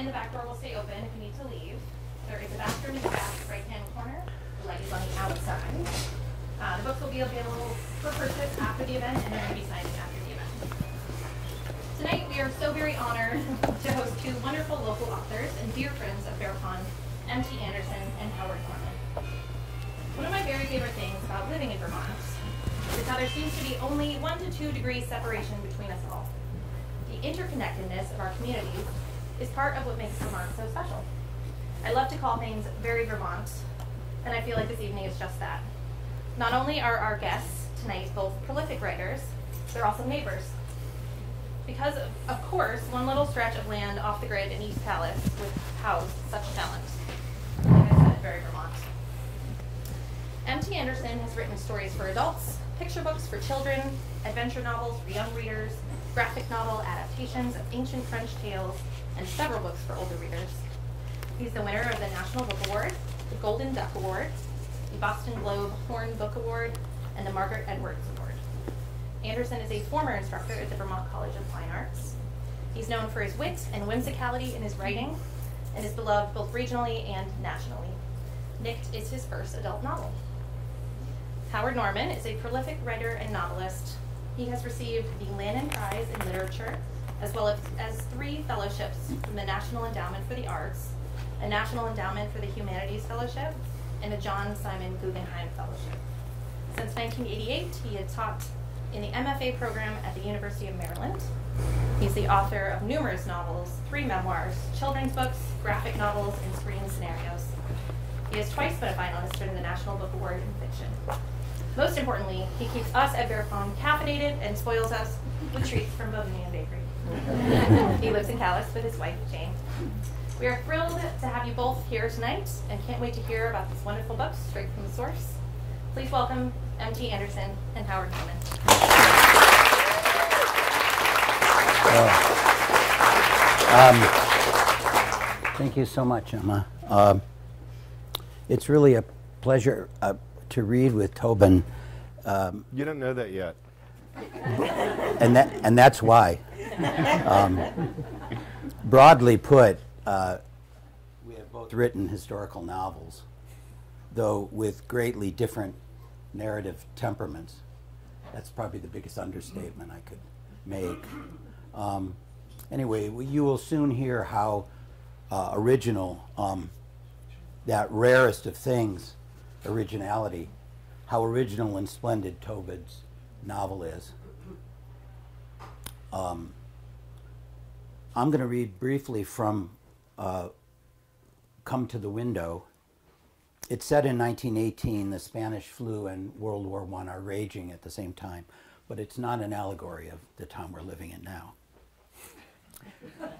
and the back door will stay open if you need to leave. There is a bathroom in the back right-hand corner. The light is on the outside. Uh, the books will be available for purchase after the event, and to be signing after the event. Tonight, we are so very honored to host two wonderful local authors and dear friends of Bear Pond, M.T. Anderson and Howard Norman. One of my very favorite things about living in Vermont is how there seems to be only one to two degrees separation between us all. The interconnectedness of our communities is part of what makes Vermont so special. I love to call things very Vermont, and I feel like this evening is just that. Not only are our guests tonight both prolific writers, they're also neighbors. Because, of, of course, one little stretch of land off the grid in East Calais would house such talent. Like I said, very Vermont. M.T. Anderson has written stories for adults, picture books for children, adventure novels for young readers, graphic novel adaptations of ancient French tales, and several books for older readers. He's the winner of the National Book Award, the Golden Duck Award, the Boston Globe Horn Book Award, and the Margaret Edwards Award. Anderson is a former instructor at the Vermont College of Fine Arts. He's known for his wit and whimsicality in his writing, and is beloved both regionally and nationally. Nicked is his first adult novel. Howard Norman is a prolific writer and novelist. He has received the Lannan Prize in Literature, as well as, three fellowships from the National Endowment for the Arts, a National Endowment for the Humanities Fellowship, and a John Simon Guggenheim Fellowship. Since 1988, he had taught in the MFA program at the University of Maryland. He's the author of numerous novels, three memoirs, children's books, graphic novels, and screen scenarios. He has twice been a finalist for the National Book Award in Fiction. Most importantly, he keeps us at Bear Pond caffeinated and spoils us with treats from Bohemian Bakery. he lives in Calais with his wife, Jane. We are thrilled to have you both here tonight and can't wait to hear about this wonderful book straight from the source. Please welcome M.T. Anderson and Howard Norman. Um, thank you so much, Emma. Um, it's really a pleasure uh, to read with Tobin. Um, You don't know that yet. and that and that's why. Um, broadly put, uh, we have both written historical novels, though with greatly different narrative temperaments. That's probably the biggest understatement I could make. Um, anyway, you will soon hear how uh, original um, that rarest of things, originality, how original and splendid Tobin's novel is. Um, I'm going to read briefly from uh, Come to the Window. It's set in 1918. The Spanish flu and World War I are raging at the same time, but it's not an allegory of the time we're living in now. Howard,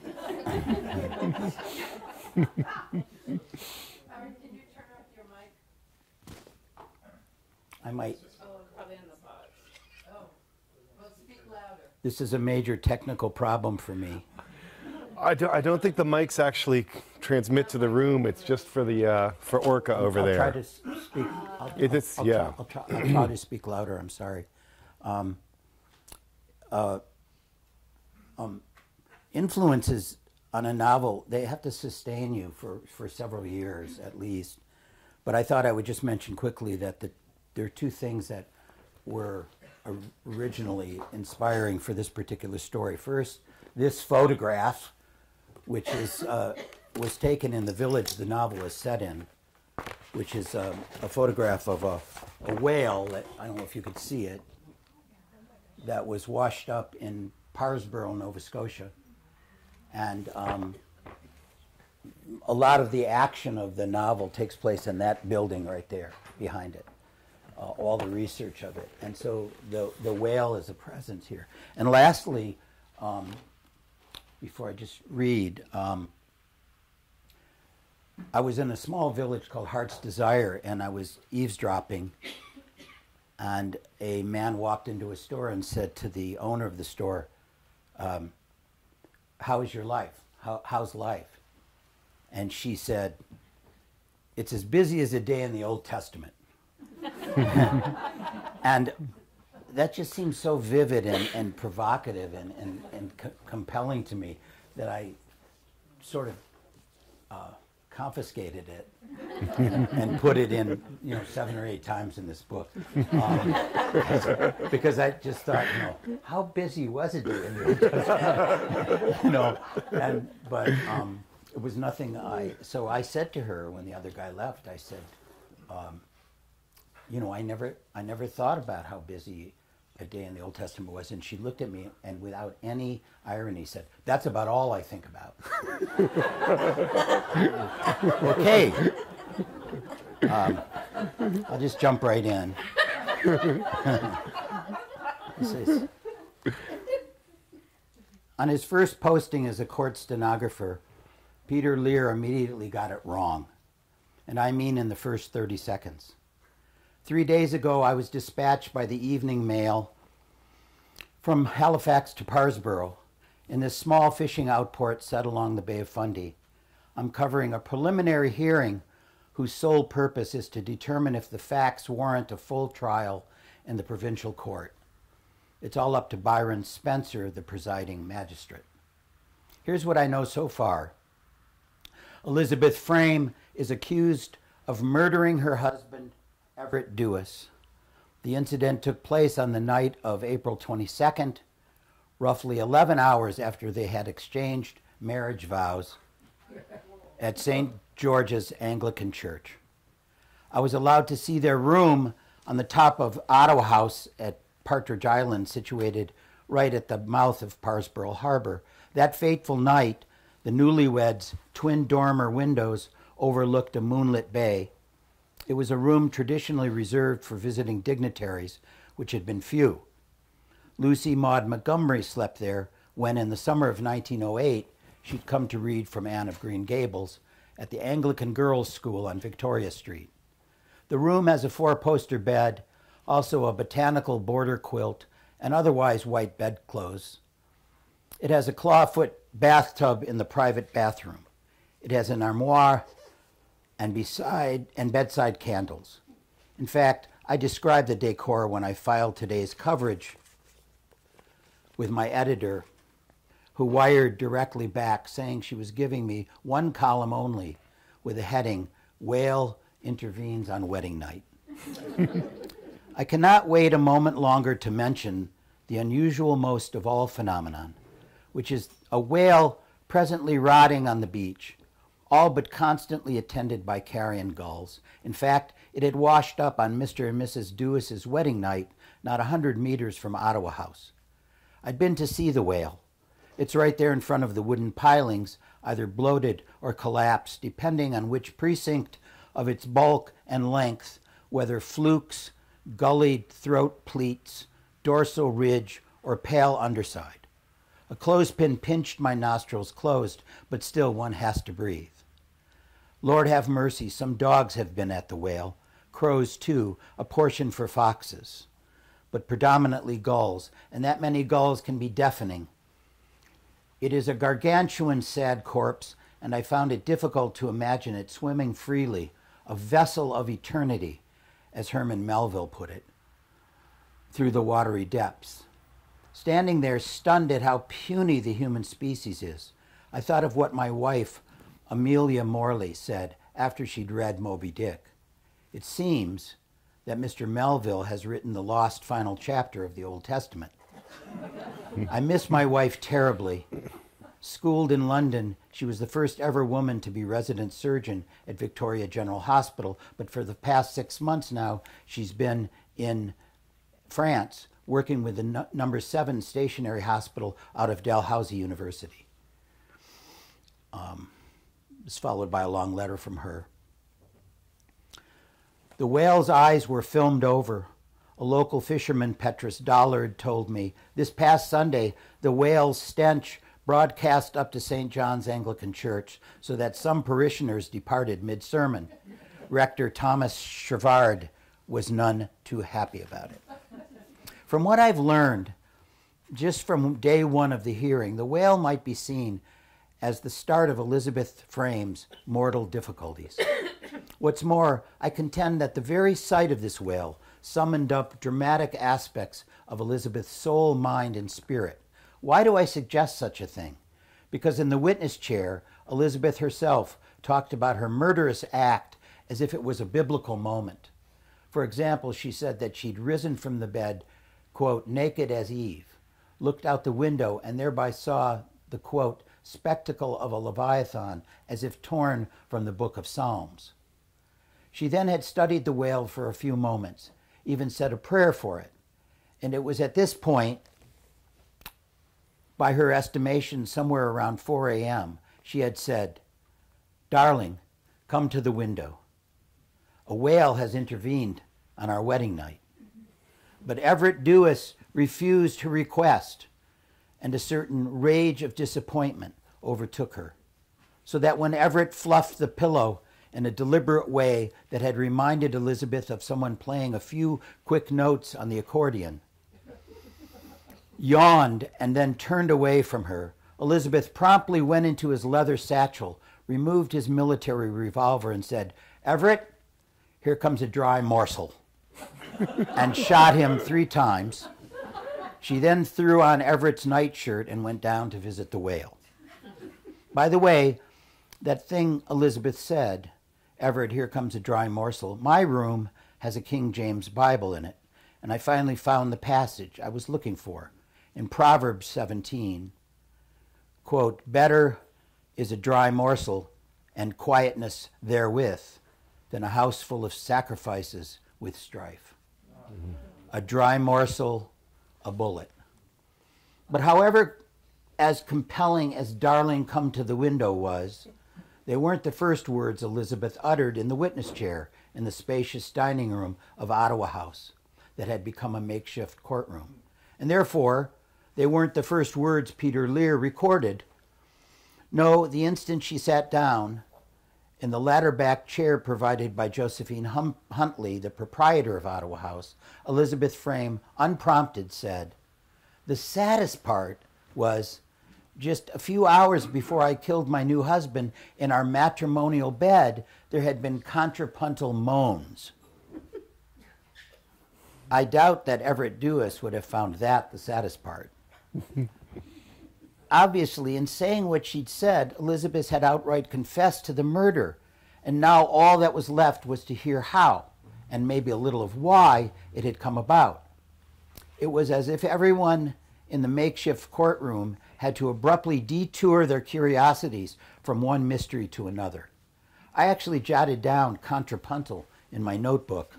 can you turn off your mic? I might. Oh, probably on the bottom. Oh, well, speak louder. This is a major technical problem for me. I don't, I don't think the mics actually transmit to the room. It's just for the uh, for Orca over I'll there. try to speak. I'll, It is- I'll, yeah. I'll try, I'll try to speak louder. I'm sorry. Um, uh, um, influences on a novel they have to sustain you for, for several years at least. But I thought I would just mention quickly that the, there are two things that were originally inspiring for this particular story. First, this photograph, which is uh, was taken in the village the novel is set in, which is um, a photograph of a, a whale that I don't know if you could see it that was washed up in Parrsboro, Nova Scotia, and um, a lot of the action of the novel takes place in that building right there behind it. Uh, all the research of it, and so the the whale is a presence here. And lastly, um, before I just read, um, I was in a small village called Heart's Desire, and I was eavesdropping. And a man walked into a store and said to the owner of the store, um, "How is your life? How, how's life?" And she said, "It's as busy as a day in the Old Testament." and that just seems so vivid and, and provocative and, and, and co- compelling to me that I sort of uh, confiscated it and put it in, you know, seven or eight times in this book. Um, because I just thought, you know, how busy was it in the you know, and but um, it was nothing. I so I said to her when the other guy left, I said, um, you know, I never, I never thought about how busy a day in the Old Testament was, and she looked at me and without any irony said, "That's about all I think about." okay. Um, I'll just jump right in. On his first posting as a court stenographer, Peter Lear immediately got it wrong. And I mean in the first 30 seconds. Three days ago, I was dispatched by the evening mail from Halifax to Parrsboro in this small fishing outport set along the Bay of Fundy. I'm covering a preliminary hearing whose sole purpose is to determine if the facts warrant a full trial in the provincial court. It's all up to Byron Spencer, the presiding magistrate. Here's what I know so far Elizabeth Frame is accused of murdering her husband, Everett Dewis. The incident took place on the night of April 22nd, roughly 11 hours after they had exchanged marriage vows at St. George's Anglican Church. I was allowed to see their room on the top of Ottawa House at Partridge Island, situated right at the mouth of Parrsboro Harbor. That fateful night, the newlyweds' twin dormer windows overlooked a moonlit bay. It was a room traditionally reserved for visiting dignitaries, which had been few. Lucy Maud Montgomery slept there when, in the summer of 1908, she'd come to read from Anne of Green Gables at the Anglican Girls' School on Victoria Street. The room has a four poster bed, also a botanical border quilt, and otherwise white bedclothes. It has a clawfoot bathtub in the private bathroom. It has an armoire and beside and bedside candles. In fact, I described the decor when I filed today's coverage with my editor, who wired directly back saying she was giving me one column only with the heading Whale Intervenes on Wedding Night. I cannot wait a moment longer to mention the unusual most of all phenomenon, which is a whale presently rotting on the beach, all but constantly attended by carrion gulls. In fact, it had washed up on Mr. and Mrs. Dewis's wedding night, not a hundred meters from Ottawa House. I'd been to see the whale. It's right there in front of the wooden pilings, either bloated or collapsed, depending on which precinct of its bulk and length, whether flukes, gullied throat pleats, dorsal ridge, or pale underside. A clothespin pinched my nostrils closed, but still one has to breathe. Lord have mercy, some dogs have been at the whale, crows too, a portion for foxes, but predominantly gulls, and that many gulls can be deafening. It is a gargantuan sad corpse, and I found it difficult to imagine it swimming freely, a vessel of eternity, as Herman Melville put it, through the watery depths. Standing there, stunned at how puny the human species is, I thought of what my wife, Amelia Morley, said after she'd read Moby Dick. It seems that Mr. Melville has written the lost final chapter of the Old Testament. I miss my wife terribly. Schooled in London, she was the first ever woman to be resident surgeon at Victoria General Hospital, but for the past six months now, she's been in France working with the number seven stationary hospital out of Dalhousie University. Um, was followed by a long letter from her. The whale's eyes were filmed over. A local fisherman, Petrus Dollard, told me this past Sunday the whale's stench broadcast up to St. John's Anglican Church so that some parishioners departed mid sermon. Rector Thomas Shrivard was none too happy about it. From what I've learned, just from day one of the hearing, the whale might be seen as the start of Elizabeth Frame's mortal difficulties. What's more, I contend that the very sight of this whale summoned up dramatic aspects of Elizabeth's soul, mind, and spirit. Why do I suggest such a thing? Because in the witness chair, Elizabeth herself talked about her murderous act as if it was a biblical moment. For example, she said that she'd risen from the bed, quote, naked as Eve, looked out the window, and thereby saw the, quote, spectacle of a Leviathan as if torn from the book of Psalms. She then had studied the whale for a few moments, even said a prayer for it. And it was at this point, by her estimation, somewhere around 4 a.m., she had said, Darling, come to the window. A whale has intervened on our wedding night. But Everett Dewis refused her request, and a certain rage of disappointment overtook her. So that when Everett fluffed the pillow in a deliberate way that had reminded Elizabeth of someone playing a few quick notes on the accordion, yawned and then turned away from her, Elizabeth promptly went into his leather satchel, removed his military revolver, and said, Everett, here comes a dry morsel, and shot him three times. She then threw on Everett's nightshirt and went down to visit the whale. By the way, that thing Elizabeth said, Everett, here comes a dry morsel, my room has a King James Bible in it, and I finally found the passage I was looking for in Proverbs 17. Quote, better is a dry morsel and quietness therewith than a house full of sacrifices with strife. Mm-hmm. A dry morsel, a bullet. But however, as compelling as Darling Come to the Window was, they weren't the first words Elizabeth uttered in the witness chair in the spacious dining room of Ottawa House that had become a makeshift courtroom. And therefore, they weren't the first words Peter Lear recorded. No, the instant she sat down, in the ladder back chair provided by Josephine hum- Huntley, the proprietor of Ottawa House, Elizabeth Frame, unprompted, said, The saddest part was just a few hours before I killed my new husband in our matrimonial bed, there had been contrapuntal moans. I doubt that Everett Dewis would have found that the saddest part. Obviously, in saying what she'd said, Elizabeth had outright confessed to the murder, and now all that was left was to hear how, and maybe a little of why, it had come about. It was as if everyone in the makeshift courtroom had to abruptly detour their curiosities from one mystery to another. I actually jotted down contrapuntal in my notebook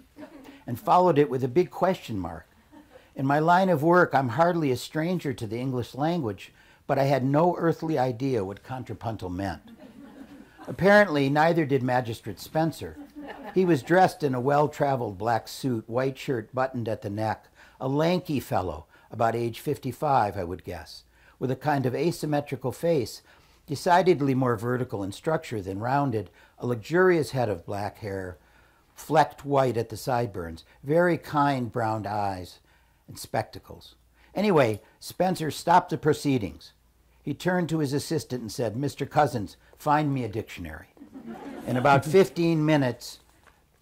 and followed it with a big question mark. In my line of work, I'm hardly a stranger to the English language, but I had no earthly idea what contrapuntal meant. Apparently, neither did Magistrate Spencer. He was dressed in a well traveled black suit, white shirt buttoned at the neck, a lanky fellow, about age 55, I would guess, with a kind of asymmetrical face, decidedly more vertical in structure than rounded, a luxurious head of black hair, flecked white at the sideburns, very kind brown eyes, and spectacles. Anyway, Spencer stopped the proceedings. He turned to his assistant and said, Mr. Cousins, find me a dictionary. In about 15 minutes,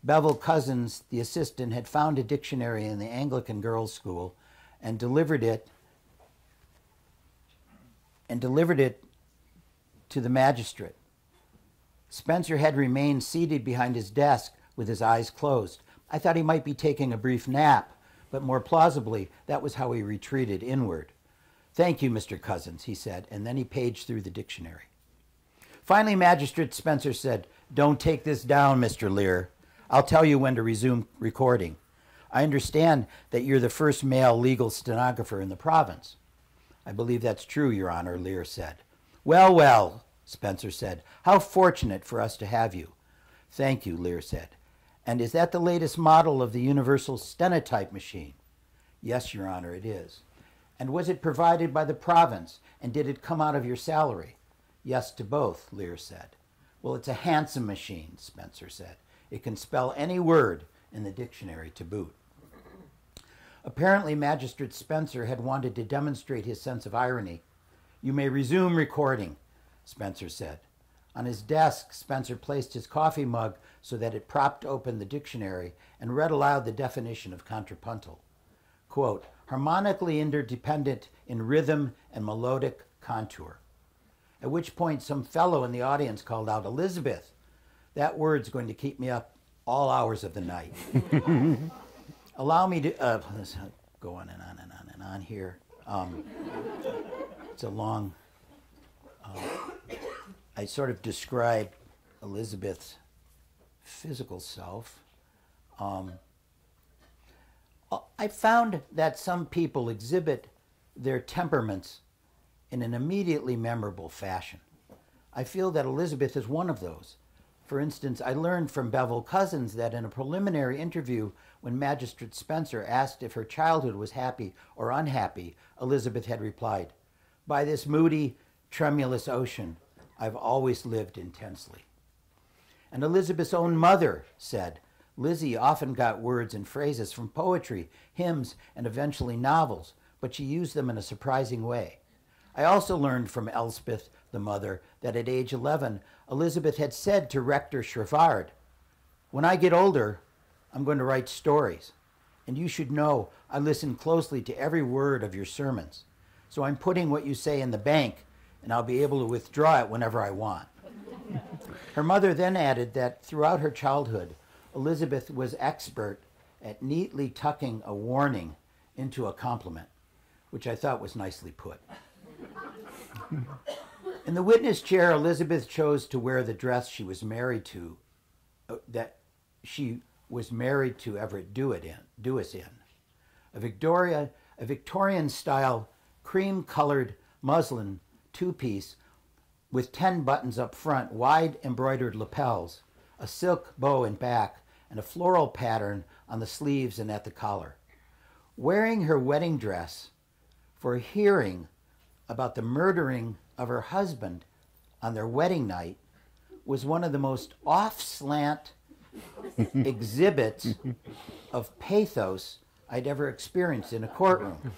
Bevel Cousins, the assistant, had found a dictionary in the Anglican Girls' School and delivered it and delivered it to the magistrate. Spencer had remained seated behind his desk with his eyes closed. I thought he might be taking a brief nap, but more plausibly, that was how he retreated inward. Thank you, Mr. Cousins, he said, and then he paged through the dictionary. Finally, Magistrate Spencer said, Don't take this down, Mr. Lear. I'll tell you when to resume recording. I understand that you're the first male legal stenographer in the province. I believe that's true, Your Honor, Lear said. Well, well, Spencer said. How fortunate for us to have you. Thank you, Lear said. And is that the latest model of the universal stenotype machine? Yes, Your Honor, it is. And was it provided by the province, and did it come out of your salary? Yes to both, Lear said. Well, it's a handsome machine, Spencer said. It can spell any word in the dictionary to boot. Apparently, Magistrate Spencer had wanted to demonstrate his sense of irony. You may resume recording, Spencer said. On his desk, Spencer placed his coffee mug so that it propped open the dictionary and read aloud the definition of contrapuntal. Quote, harmonically interdependent in rhythm and melodic contour. At which point, some fellow in the audience called out, Elizabeth, that word's going to keep me up all hours of the night. Allow me to uh, let's go on and on and on and on here. Um, it's a long. Uh, I sort of describe Elizabeth's physical self. Um, I found that some people exhibit their temperaments in an immediately memorable fashion. I feel that Elizabeth is one of those. For instance, I learned from Bevel Cousins that in a preliminary interview, when Magistrate Spencer asked if her childhood was happy or unhappy, Elizabeth had replied, By this moody, tremulous ocean, I've always lived intensely. And Elizabeth's own mother said, Lizzie often got words and phrases from poetry, hymns, and eventually novels, but she used them in a surprising way. I also learned from Elspeth, the mother, that at age 11, Elizabeth had said to Rector Shrevard, When I get older, I'm going to write stories. And you should know I listen closely to every word of your sermons. So I'm putting what you say in the bank, and I'll be able to withdraw it whenever I want. her mother then added that throughout her childhood, Elizabeth was expert at neatly tucking a warning into a compliment, which I thought was nicely put. In the witness chair, Elizabeth chose to wear the dress she was married to, uh, that she was married to Everett Dewitt in, Dewis in, a Victoria, a Victorian style cream colored muslin two piece with 10 buttons up front, wide embroidered lapels, a silk bow in back, and a floral pattern on the sleeves and at the collar. Wearing her wedding dress for hearing about the murdering of her husband on their wedding night was one of the most off slant exhibits of pathos I'd ever experienced in a courtroom.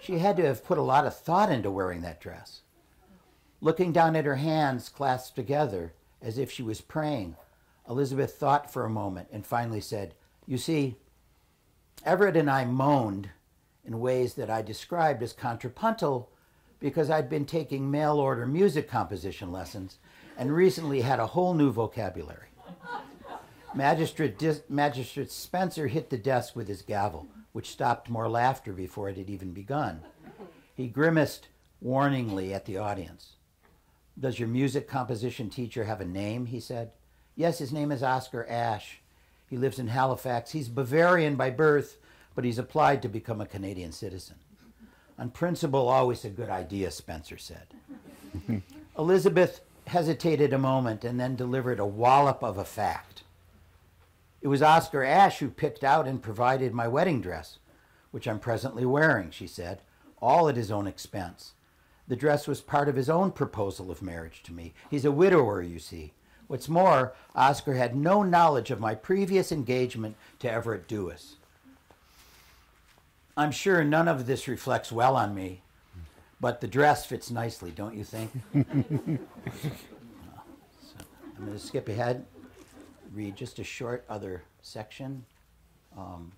She had to have put a lot of thought into wearing that dress. Looking down at her hands clasped together as if she was praying, Elizabeth thought for a moment and finally said, You see, Everett and I moaned in ways that I described as contrapuntal because I'd been taking mail order music composition lessons and recently had a whole new vocabulary. Magistrate, Magistrate Spencer hit the desk with his gavel, which stopped more laughter before it had even begun. He grimaced warningly at the audience. Does your music composition teacher have a name? he said. Yes, his name is Oscar Ash. He lives in Halifax. He's Bavarian by birth, but he's applied to become a Canadian citizen. On principle, always a good idea, Spencer said. Elizabeth hesitated a moment and then delivered a wallop of a fact. It was Oscar Ash who picked out and provided my wedding dress, which I'm presently wearing, she said, all at his own expense. The dress was part of his own proposal of marriage to me. He's a widower, you see. What's more, Oscar had no knowledge of my previous engagement to Everett Dewis. I'm sure none of this reflects well on me, but the dress fits nicely, don't you think? so I'm going to skip ahead, read just a short other section. Um,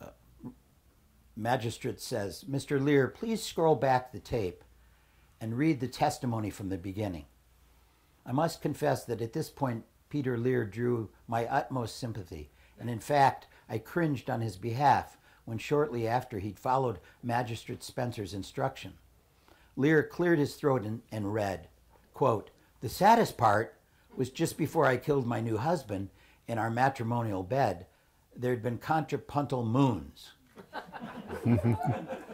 uh, magistrate says, Mr. Lear, please scroll back the tape and read the testimony from the beginning. I must confess that at this point, Peter Lear drew my utmost sympathy, and in fact, I cringed on his behalf when shortly after he'd followed Magistrate Spencer's instruction. Lear cleared his throat and, and read, quote, The saddest part was just before I killed my new husband in our matrimonial bed, there'd been contrapuntal moons.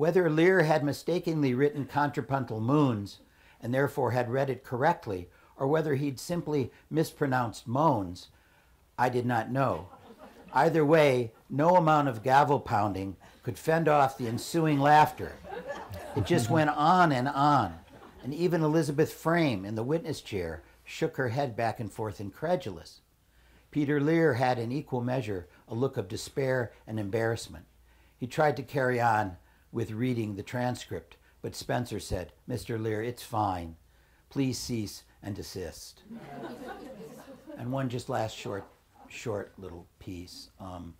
Whether Lear had mistakenly written contrapuntal moons and therefore had read it correctly, or whether he'd simply mispronounced moans, I did not know. Either way, no amount of gavel pounding could fend off the ensuing laughter. It just went on and on, and even Elizabeth Frame in the witness chair shook her head back and forth incredulous. Peter Lear had in equal measure a look of despair and embarrassment. He tried to carry on with reading the transcript, but Spencer said, Mr. Lear, it's fine. Please cease and desist. and one just last short short little piece. Um,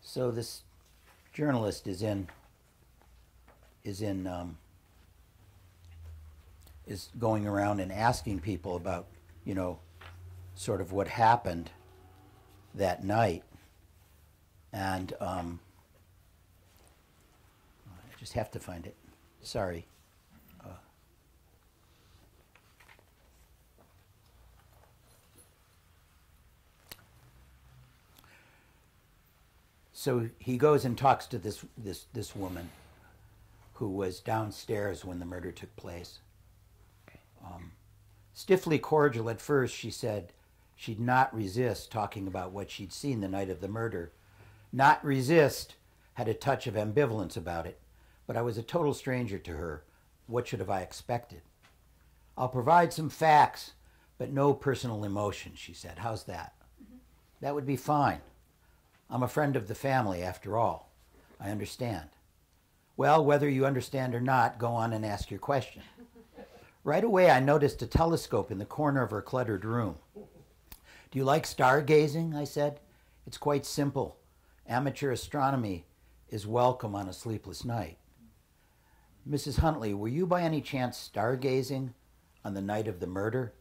so this journalist is in is in um, is going around and asking people about, you know, sort of what happened that night, and um, just have to find it. Sorry. Uh, So he goes and talks to this this this woman who was downstairs when the murder took place. Um, stiffly cordial at first, she said she'd not resist talking about what she'd seen the night of the murder. Not resist had a touch of ambivalence about it, but I was a total stranger to her. What should have I expected? I'll provide some facts, but no personal emotion, she said. How's that? Mm-hmm. That would be fine. I'm a friend of the family, after all. I understand. Well, whether you understand or not, go on and ask your question. Right away, I noticed a telescope in the corner of her cluttered room. Do you like stargazing? I said. It's quite simple. Amateur astronomy is welcome on a sleepless night. Mrs. Huntley, were you by any chance stargazing on the night of the murder?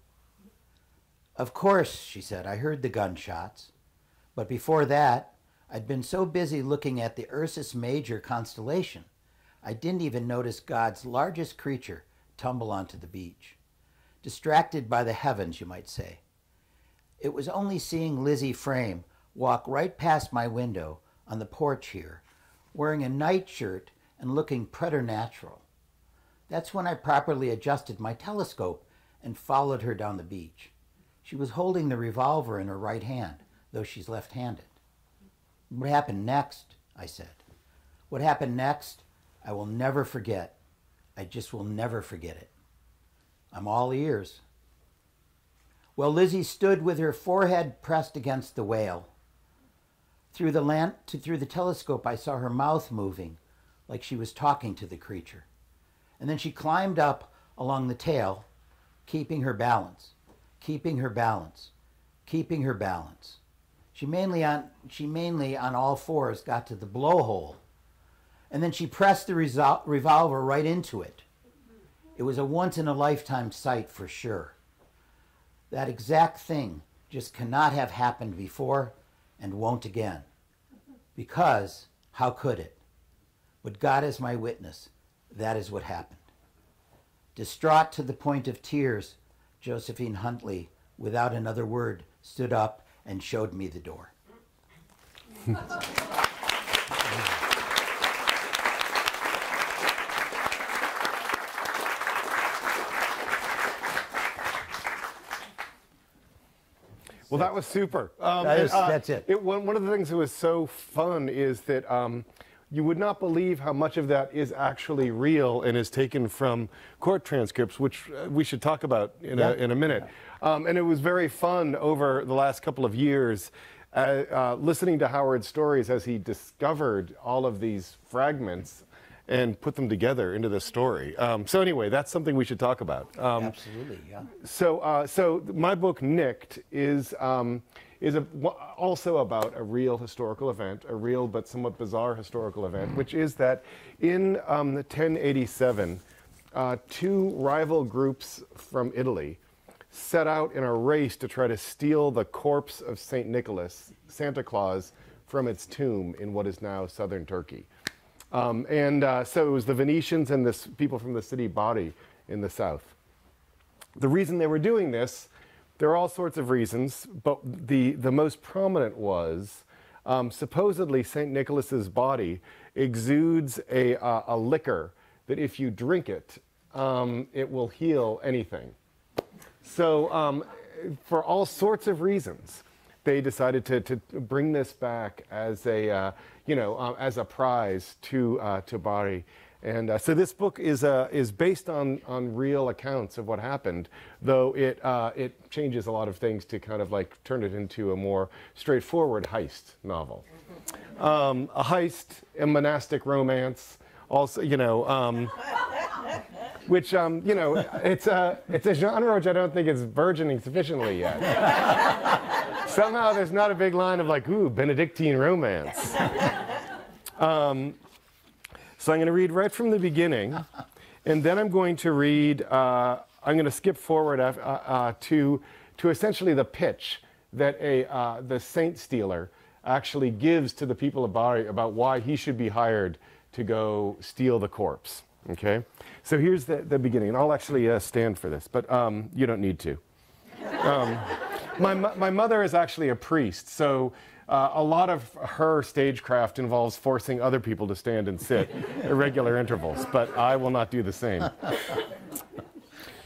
Of course, she said. I heard the gunshots. But before that, I'd been so busy looking at the Ursus Major constellation, I didn't even notice God's largest creature tumble onto the beach. Distracted by the heavens, you might say. It was only seeing Lizzie Frame walk right past my window on the porch here, wearing a nightshirt and looking preternatural. That's when I properly adjusted my telescope and followed her down the beach. She was holding the revolver in her right hand, though she's left handed. What happened next? I said. What happened next? I will never forget. I just will never forget it. I'm all ears. Well, Lizzie stood with her forehead pressed against the whale. Through the, lamp, through the telescope, I saw her mouth moving, like she was talking to the creature. And then she climbed up along the tail, keeping her balance, keeping her balance, keeping her balance. She mainly on she mainly on all fours got to the blowhole, and then she pressed the resol- revolver right into it. It was a once in a lifetime sight for sure. That exact thing just cannot have happened before and won't again. Because how could it? But God is my witness. That is what happened. Distraught to the point of tears, Josephine Huntley, without another word, stood up and showed me the door. Well, that was super. Um, That and, is- that's it. one, one of the things that was so fun is that um, you would not believe how much of that is actually real and is taken from court transcripts, which uh, we should talk about in, Yeah. a, in a minute. Um, and it was very fun over the last couple of years uh, uh, listening to Howard's stories as he discovered all of these fragments and put them together into this story. Um, so anyway, that's something we should talk about. Um, Absolutely, yeah. so, uh, so my book Nicked is um, is a, also about a real historical event, a real but somewhat bizarre historical event, which is that in um, 1087, uh, two rival groups from Italy set out in a race to try to steal the corpse of Saint Nicholas, Santa Claus, from its tomb in what is now southern Turkey. Um, and uh, so it was the Venetians and this people from the city Bari in the south. The reason they were doing this, there are all sorts of reasons, but the, the most prominent was um, supposedly St. Nicholas's body exudes a, uh, a liquor that if you drink it, um, it will heal anything. So, um, for all sorts of reasons, they decided to, to bring this back as a, uh, you know, uh, as a prize to, uh, to Bari. And uh, so this book is, uh, is based on, on real accounts of what happened, though it, uh, it changes a lot of things to kind of like turn it into a more straightforward heist novel. Um, a heist, a monastic romance, also, you know, um, which um, you know, it's a it's a genre which I don't think is burgeoning sufficiently yet. Somehow there's not a big line of like, ooh, Benedictine romance. So I'm going to read right from the beginning, and then I'm going to read, uh, I'm going to skip forward uh, uh, to, to essentially the pitch that a, uh, the saint stealer actually gives to the people of Bari about why he should be hired to go steal the corpse. Okay? So here's the, the beginning, and I'll actually uh, stand for this, but um, you don't need to. Um, my, my mother is actually a priest, so uh, a lot of her stagecraft involves forcing other people to stand and sit at regular intervals, but I will not do the same.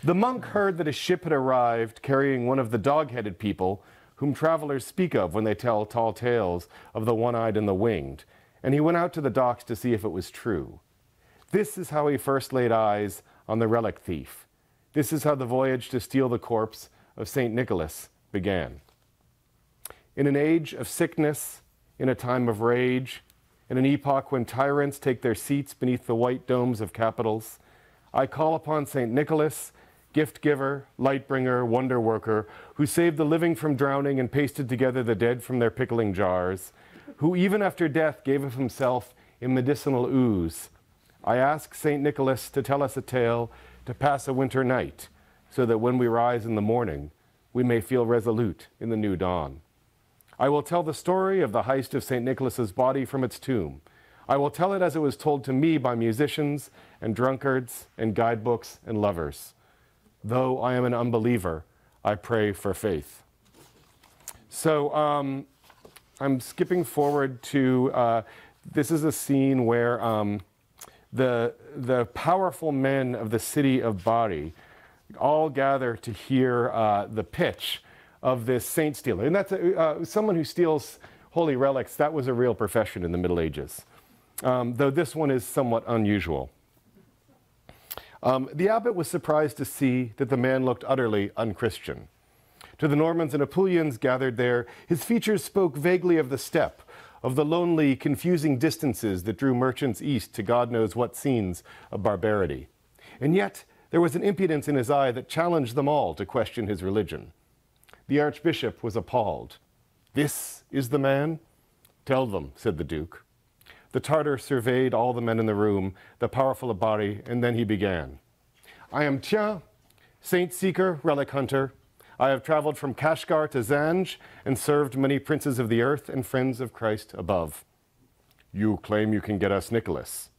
The monk heard that a ship had arrived carrying one of the dog headed people whom travelers speak of when they tell tall tales of the one eyed and the winged, and he went out to the docks to see if it was true. This is how he first laid eyes on the relic thief. This is how the voyage to steal the corpse of St. Nicholas began. In an age of sickness, in a time of rage, in an epoch when tyrants take their seats beneath the white domes of capitals, I call upon St. Nicholas gift giver, light bringer, wonder worker, who saved the living from drowning and pasted together the dead from their pickling jars, who even after death gave of himself in medicinal ooze. I ask St. Nicholas to tell us a tale to pass a winter night, so that when we rise in the morning, we may feel resolute in the new dawn. I will tell the story of the heist of St. Nicholas's body from its tomb. I will tell it as it was told to me by musicians and drunkards and guidebooks and lovers. Though I am an unbeliever, I pray for faith. So um, I'm skipping forward to uh, this is a scene where um, the, the powerful men of the city of Bari all gather to hear uh, the pitch of this saint stealer. And that's a, uh, someone who steals holy relics, that was a real profession in the Middle Ages, um, though this one is somewhat unusual. Um, the abbot was surprised to see that the man looked utterly unchristian. To the Normans and Apulians gathered there, his features spoke vaguely of the steppe, of the lonely, confusing distances that drew merchants east to God knows what scenes of barbarity. And yet, there was an impudence in his eye that challenged them all to question his religion. The archbishop was appalled. This is the man? Tell them, said the duke. The Tartar surveyed all the men in the room, the powerful Abari, and then he began. I am Tian, saint seeker, relic hunter. I have traveled from Kashgar to Zanj and served many princes of the earth and friends of Christ above. You claim you can get us Nicholas.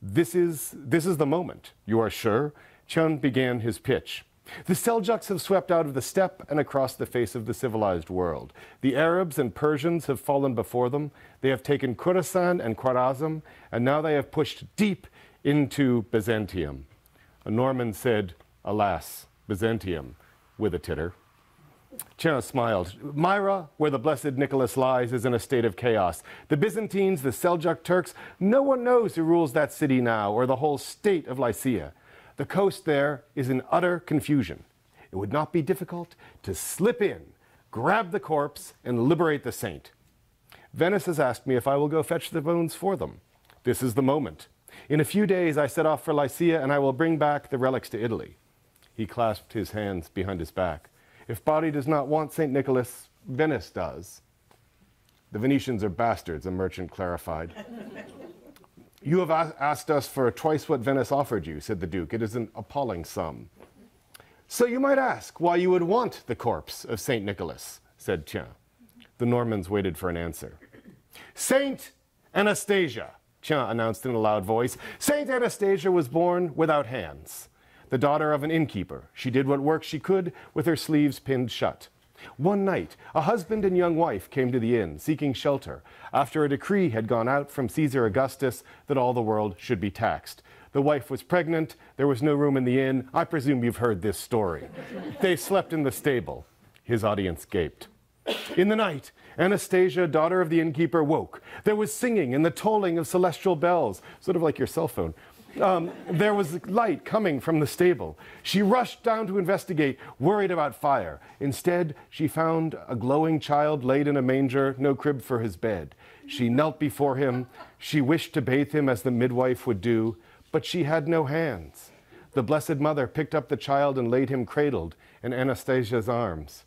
This is, this is the moment. You are sure? Tian began his pitch. The Seljuks have swept out of the steppe and across the face of the civilized world. The Arabs and Persians have fallen before them. They have taken Khorasan and Khwarazm, and now they have pushed deep into Byzantium. A Norman said, Alas, Byzantium, with a titter. Tian smiled. Myra, where the blessed Nicholas lies, is in a state of chaos. The Byzantines, the Seljuk Turks, no one knows who rules that city now, or the whole state of Lycia. The coast there is in utter confusion. It would not be difficult to slip in, grab the corpse, and liberate the saint. Venice has asked me if I will go fetch the bones for them. This is the moment. In a few days, I set off for Lycia, and I will bring back the relics to Italy. He clasped his hands behind his back. If Bari does not want St. Nicholas, Venice does. The Venetians are bastards, a merchant clarified. You have asked us for twice what Venice offered you, said the Duke. It is an appalling sum. So you might ask why you would want the corpse of St. Nicholas, said Tian. The Normans waited for an answer. Saint Anastasia, Tian announced in a loud voice. Saint Anastasia was born without hands, the daughter of an innkeeper. She did what work she could with her sleeves pinned shut. One night, a husband and young wife came to the inn, seeking shelter, after a decree had gone out from Caesar Augustus that all the world should be taxed. The wife was pregnant, there was no room in the inn. I presume you've heard this story. they slept in the stable. His audience gaped. In the night, Anastasia, daughter of the innkeeper, woke. There was singing and the tolling of celestial bells, sort of like your cell phone. Um, there was light coming from the stable. She rushed down to investigate, worried about fire. Instead, she found a glowing child laid in a manger, no crib for his bed. She knelt before him. She wished to bathe him as the midwife would do, but she had no hands. The Blessed Mother picked up the child and laid him cradled in Anastasia's arms.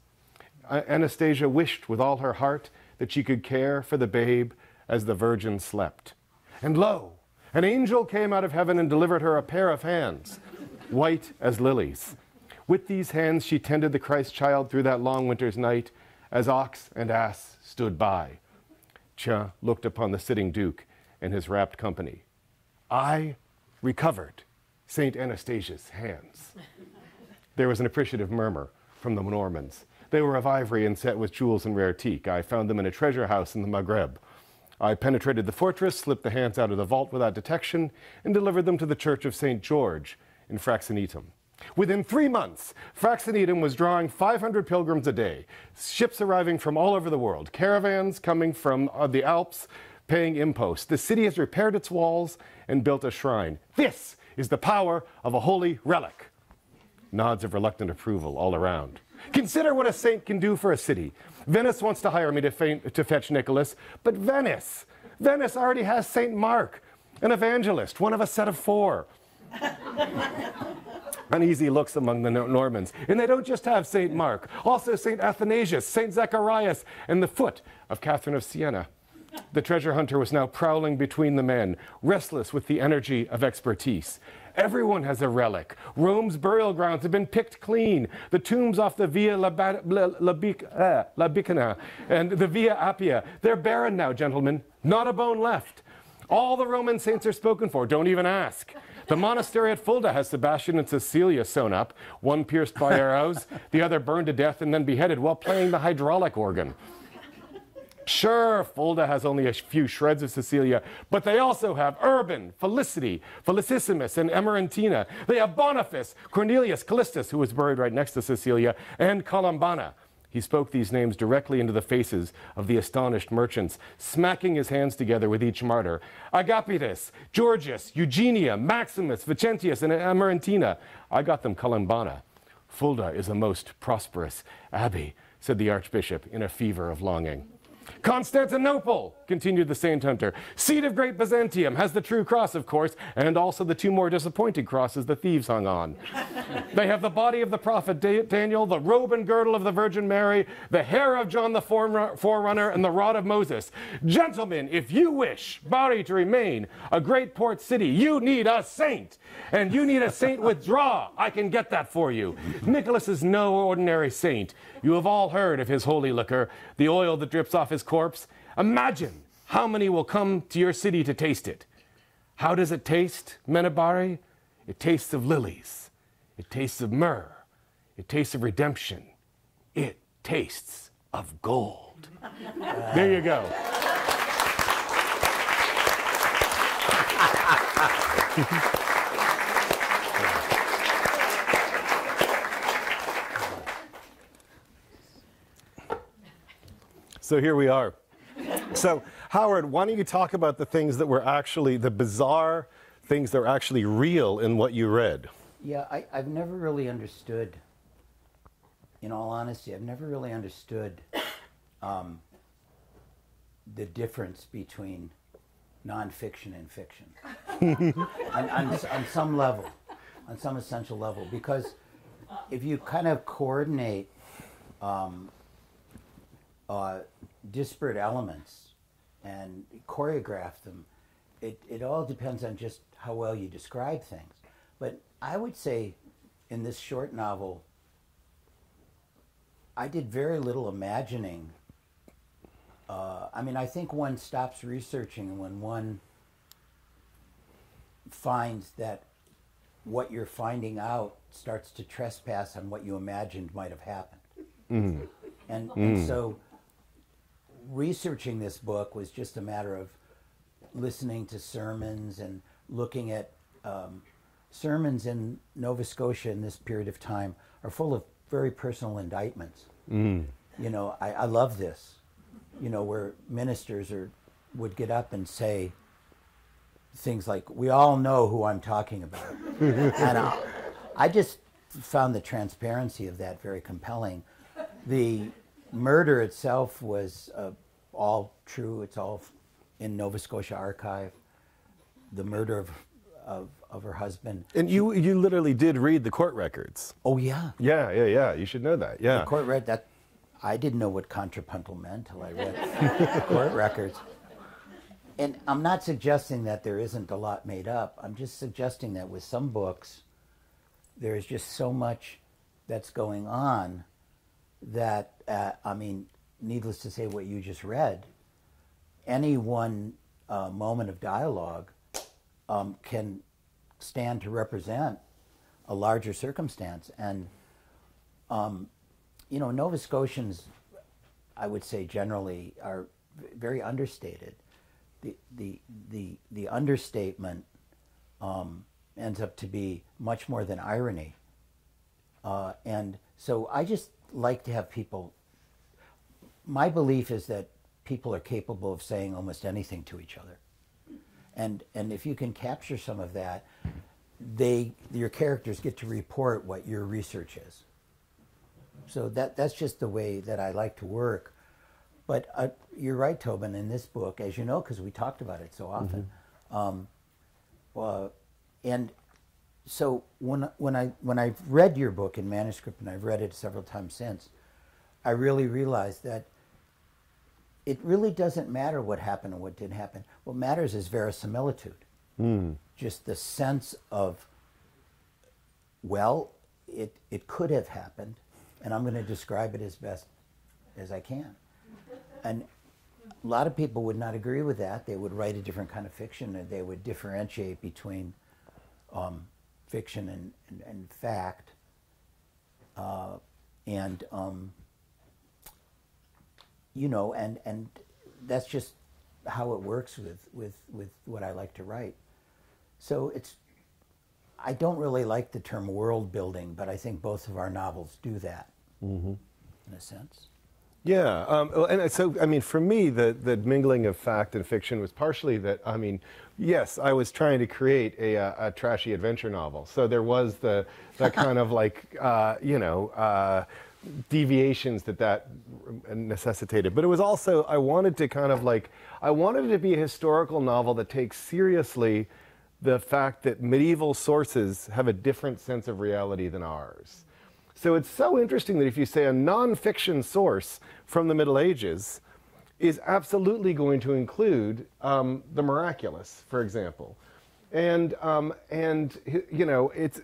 Anastasia wished with all her heart that she could care for the babe as the Virgin slept. And lo, An angel came out of heaven and delivered her a pair of hands, white as lilies. With these hands she tended the Christ child through that long winter's night, as ox and ass stood by. Chia looked upon the sitting Duke and his rapt company. I recovered St. Anastasia's hands. There was an appreciative murmur from the Normans. They were of ivory and set with jewels and rare teak. I found them in a treasure house in the Maghreb. I penetrated the fortress, slipped the hands out of the vault without detection, and delivered them to the Church of St. George in Fraxinetum. Within three months, Fraxinetum was drawing 500 pilgrims a day, ships arriving from all over the world, caravans coming from uh, the Alps paying imposts. The city has repaired its walls and built a shrine. This is the power of a holy relic. Nods of reluctant approval all around. Consider what a saint can do for a city. Venice wants to hire me to, to fetch Nicholas, but Venice, Venice already has Saint Mark, an evangelist, one of a set of four. Uneasy looks among the Normans. And they don't just have St. Mark, also St. Athanasius, St. Zacharias, and the foot of Catherine of Siena. The treasure hunter was now prowling between the men, restless with the energy of expertise. Everyone has a relic. Rome's burial grounds have been picked clean. The tombs off the Via Labicana uh, and the Via Appia, they're barren now, gentlemen. Not a bone left. All the Roman saints are spoken for. Don't even ask. The monastery at Fulda has Sebastian and Cecilia sewn up, one pierced by arrows, the other burned to death and then beheaded while playing the hydraulic organ. Sure, Fulda has only a few shreds of Cecilia, but they also have Urban, Felicity, Felicissimus, and Emerentina. They have Boniface, Cornelius, Callistus, who was buried right next to Cecilia, and Columbanna. He spoke these names directly into the faces of the astonished merchants, smacking his hands together with each martyr. Agapitus, Georgius, Eugenia, Maximus, Vicentius, and Emerentina. I got them Columbanna. Fulda is a most prosperous abbey, said the archbishop in a fever of longing. Constantinople, continued the saint hunter, seat of great Byzantium, has the true cross, of course, and also the two more disappointed crosses the thieves hung on. they have the body of the prophet Daniel, the robe and girdle of the Virgin Mary, the hair of John the forerunner, and the rod of Moses. Gentlemen, if you wish Bari to remain a great port city, you need a saint. And you need a saint withdraw. I can get that for you. Nicholas is no ordinary saint. You have all heard of his holy liquor, the oil that drips off his corpse. Imagine how many will come to your city to taste it. How does it taste, Menabari? It tastes of lilies. It tastes of myrrh. It tastes of redemption. It tastes of gold. there you go. So here we are. So, Howard, why don't you talk about the things that were actually the bizarre things that were actually real in what you read? Yeah, I, I've never really understood, in all honesty, I've never really understood um, the difference between nonfiction and fiction on, on, on some level, on some essential level. Because if you kind of coordinate um, uh, disparate elements and choreograph them, it, it all depends on just how well you describe things. But I would say in this short novel, I did very little imagining. Uh, I mean, I think one stops researching when one finds that what you're finding out starts to trespass on what you imagined might have happened. Mm. And, mm. and so researching this book was just a matter of listening to sermons and looking at um, sermons in Nova Scotia in this period of time are full of very personal indictments. Mm. You know, I, I love this. You know, where ministers are would get up and say things like, "We all know who I'm talking about," and I, I just found the transparency of that very compelling. The murder itself was uh, all true. It's all in Nova Scotia Archive. The murder of, of, of her husband. And you you literally did read the court records. Oh yeah. Yeah, yeah, yeah. You should know that. Yeah. The court read that. I didn't know what contrapuntal meant till I read the court records. and I'm not suggesting that there isn't a lot made up. I'm just suggesting that with some books, there is just so much that's going on that, uh, I mean, needless to say, what you just read, any one uh, moment of dialogue um, can stand to represent a larger circumstance. And, um, you know, Nova Scotians, I would say generally, are very understated. The, the, the, the understatement um, ends up to be much more than irony. Uh, and so I just like to have people. My belief is that people are capable of saying almost anything to each other, and and if you can capture some of that, they your characters get to report what your research is. So that that's just the way that I like to work. But uh, you're right, Tobin. In this book, as you know, because we talked about it so often, um, uh, and so when when I when I've read your book in manuscript and I've read it several times since, I really realized that it really doesn't matter what happened and what didn't happen. What matters is verisimilitude, just the sense of well, it it could have happened, and I'm going to describe it as best as I can. And a lot of people would not agree with that. They would write a different kind of fiction, and they would differentiate between um, fiction and, and, and fact. Uh, and um, you know, and and that's just how it works with with with what I like to write. So it's I don't really like the term world building, but I think both of our novels do that in a sense. Yeah, um, and so I mean, for me, the the mingling of fact and fiction was partially that. I mean, yes, I was trying to create a, a, a trashy adventure novel, so there was the that kind of like uh, you know uh, deviations that that necessitated. But it was also I wanted to kind of like I wanted it to be a historical novel that takes seriously the fact that medieval sources have a different sense of reality than ours. So it's so interesting that if you say a nonfiction source from the Middle Ages is absolutely going to include um, the miraculous, for example. And, um, and you know, it's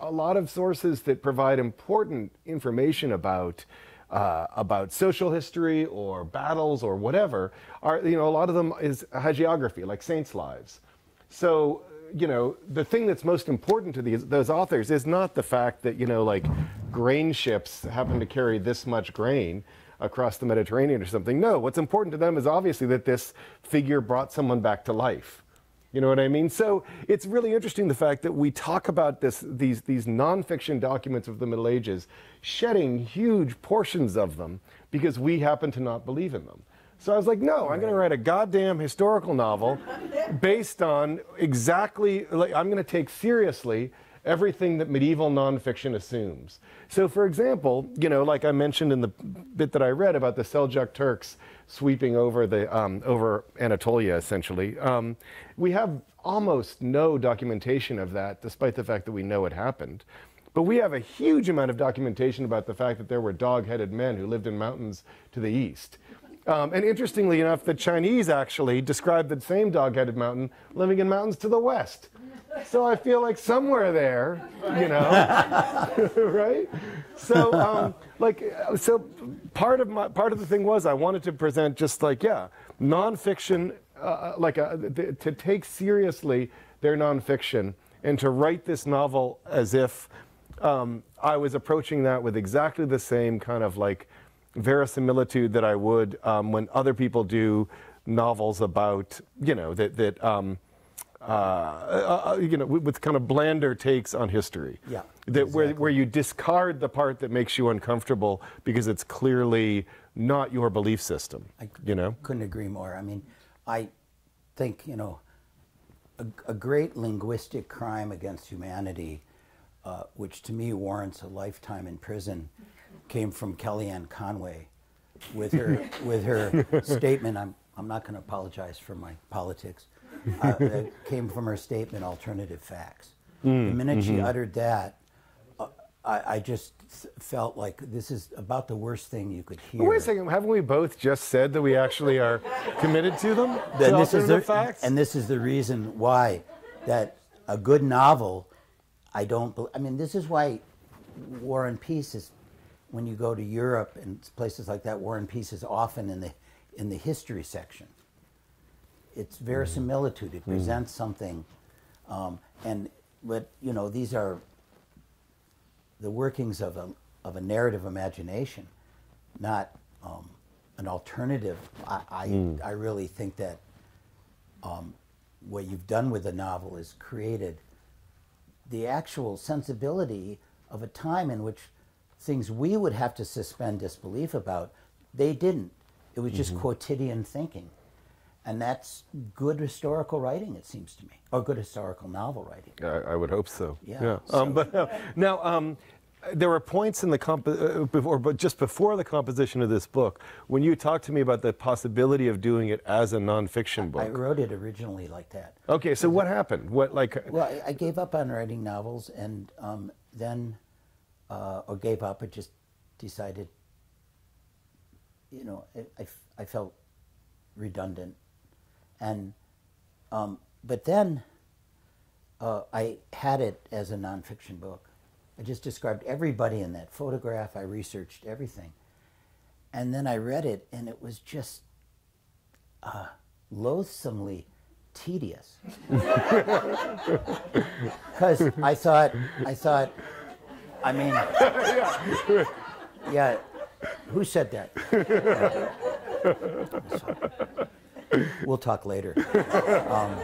a lot of sources that provide important information about, uh, about social history or battles or whatever are, you know, a lot of them is hagiography, like saints' lives. So, you know, the thing that's most important to these those authors is not the fact that, you know, like grain ships happen to carry this much grain across the Mediterranean or something. No, what's important to them is obviously that this figure brought someone back to life. You know what I mean? So it's really interesting the fact that we talk about this, these, these nonfiction documents of the Middle Ages, shedding huge portions of them because we happen to not believe in them. So I was like, no, I'm going to write a goddamn historical novel based on exactly, like, I'm going to take seriously everything that medieval nonfiction assumes. So, for example, you know, like I mentioned in the bit that I read about the Seljuk Turks sweeping over the um, over Anatolia, essentially, um, we have almost no documentation of that, despite the fact that we know it happened. But we have a huge amount of documentation about the fact that there were dog-headed men who lived in mountains to the east. Um, and interestingly enough, the Chinese actually described the same dog-headed mountain living in mountains to the west. So I feel like somewhere there, you know, right? So, um, like, so part of my part of the thing was I wanted to present just like yeah, nonfiction, uh, like a, th- to take seriously their nonfiction and to write this novel as if um, I was approaching that with exactly the same kind of like verisimilitude that I would um, when other people do novels about, you know, that, that um, uh, uh, you know, with, kind of blander takes on history. Yeah, That where, exactly. where you discard the part that makes you uncomfortable because it's clearly not your belief system. I you know? couldn't agree more. I mean, I think you know a, a great linguistic crime against humanity, uh, which to me warrants a lifetime in prison, came from Kellyanne Conway, with her with her statement. I'm I'm not going to apologize for my politics. Uh, it came from her statement, alternative facts. the minute she uttered that, uh, I, I just felt like this is about the worst thing you could hear. Wait a second, haven't we both just said that we actually are committed to them? Then to this is the, alternative facts? and this is the reason why that a good novel, I don't. I mean, this is why War and Peace is. When you go to Europe and places like that, War and Peace is often in the in the history section. It's verisimilitude. It presents something, um, and but you know these are the workings of a of a narrative imagination, not um, an alternative. I I, I really think that um, what you've done with the novel is created the actual sensibility of a time in which things we would have to suspend disbelief about, they didn't. It was just quotidian thinking. And that's good historical writing, it seems to me, or good historical novel writing. I, I would hope so. Yeah, Um, so- but uh, now, um, there were points in the comp- uh, before, but just before the composition of this book, when you talked to me about the possibility of doing it as a nonfiction book. I wrote it originally like that. okay, so what happened? What like? Well, I, I gave up on writing novels, and um, then, uh, or gave up, but just decided. You know, I I felt redundant, and, um, but then, uh, I had it as a nonfiction book. I just described everybody in that photograph. I researched everything, and then I read it, and it was just uh, loathsomely tedious because I thought, I thought, I mean, yeah, who said that? we'll talk later. Um,